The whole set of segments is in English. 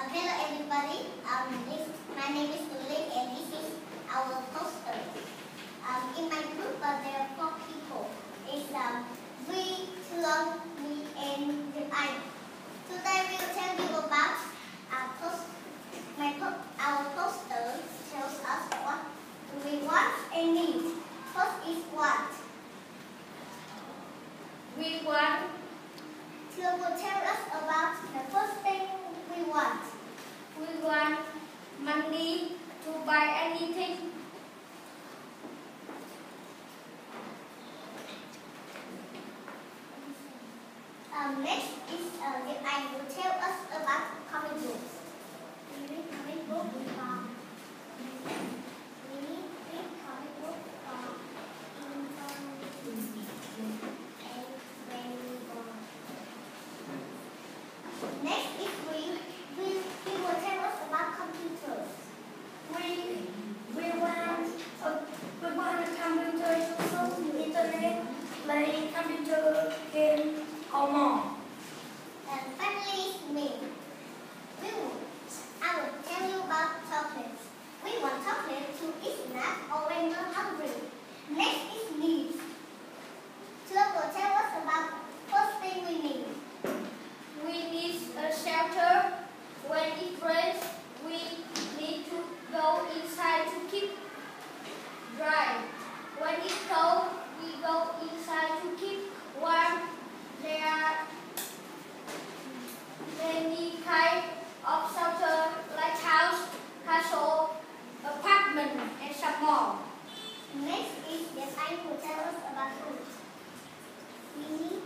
Um, hello everybody. Um, this, my name is Lily and this is our poster. Um, in my group uh, there are four people. It's um, we, Tulong, me and I. Today we will tell you about our post. My po our poster tells us what we want and need. First is what. We want Tulong will tell us about the first thing we want. we want money to buy anything. Um, next is uh, the I will tell us about comic books. We read comic book from we read comic book and when. Next is we we we will tell us about computers. We we want a we want a computer to surf internet, play computer game or more. And finally is me. We will, I will tell you about chocolates. We want chocolate to eat snack or when you're hungry. Next is needs. Tua will tell us about first thing we need. We need a shelter. When it rains, we need to go inside to keep dry. When it's cold, we go inside to keep. There are many kinds of shelter like house, castle, apartment, and some more. Next is the time will tell us about food. We need,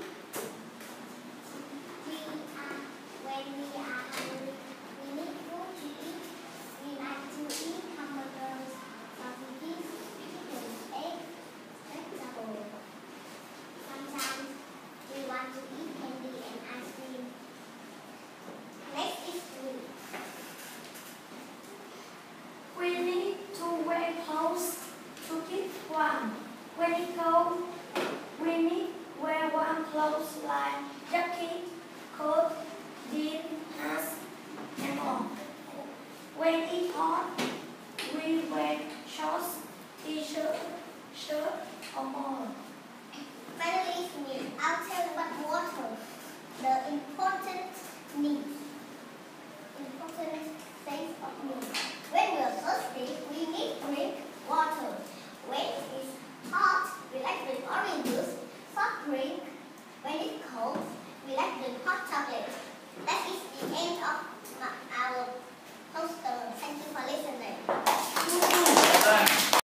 we are, when we are hungry, we need food to eat. We like to eat hamburgers, sausages, chicken, eggs, vegetables. Sometimes we want to eat candy and ice cream. Next is food. We need to wear clothes to keep warm. When it cold, we need wear warm clothes like jacket, coat, jeans, hats, and more. When it hot, we wear shorts, t-shirt, shirt, or more. Finally, is me. I'll tell you what water, the important needs, important things of need. When we are thirsty, we need drink water. When it's hot, we like drink orange juice, soft drink. When it's cold, we like drink hot chocolate. That is the end of